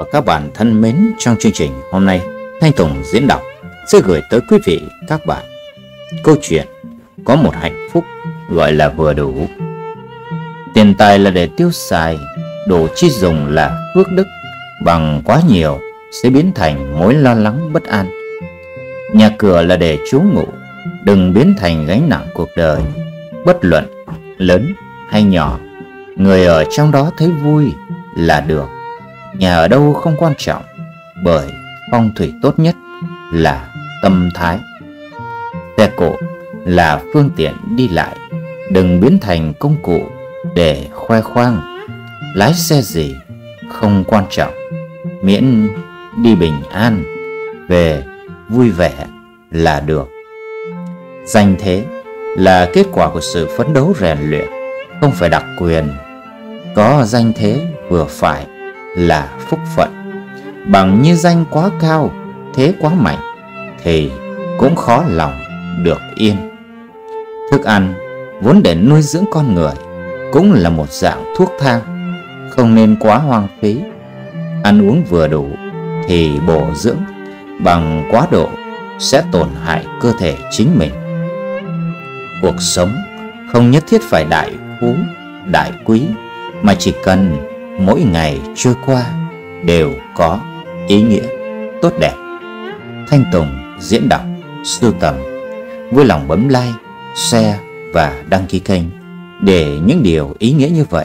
và các bạn thân mến trong chương trình hôm nay, Thanh Tùng diễn đọc sẽ gửi tới quý vị các bạn câu chuyện có một hạnh phúc gọi là vừa đủ. Tiền tài là để tiêu xài, đồ chi dùng là phước đức, bằng quá nhiều sẽ biến thành mối lo lắng bất an. Nhà cửa là để trú ngụ, đừng biến thành gánh nặng cuộc đời. Bất luận lớn hay nhỏ, người ở trong đó thấy vui là được nhà ở đâu không quan trọng, bởi phong thủy tốt nhất là tâm thái. Xe cộ là phương tiện đi lại, đừng biến thành công cụ để khoe khoang. Lái xe gì không quan trọng, miễn đi bình an, về vui vẻ là được. Danh thế là kết quả của sự phấn đấu rèn luyện, không phải đặc quyền. Có danh thế vừa phải là phúc phận. Bằng như danh quá cao, thế quá mạnh, thì cũng khó lòng được yên. Thức ăn, vốn để nuôi dưỡng con người, cũng là một dạng thuốc thang, không nên quá hoang phí. Ăn uống vừa đủ thì bổ dưỡng, bằng quá độ sẽ tổn hại cơ thể chính mình. Cuộc sống không nhất thiết phải đại phú, đại quý, mà chỉ cần mỗi ngày trôi qua đều có ý nghĩa tốt đẹp. Thanh tùng diễn đọc sưu tầm, vui lòng bấm like, share và đăng ký kênh để những điều ý nghĩa như vậy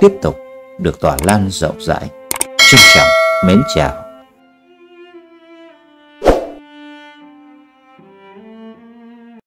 tiếp tục được tỏa lan rộng rãi. Trân trọng, mến chào.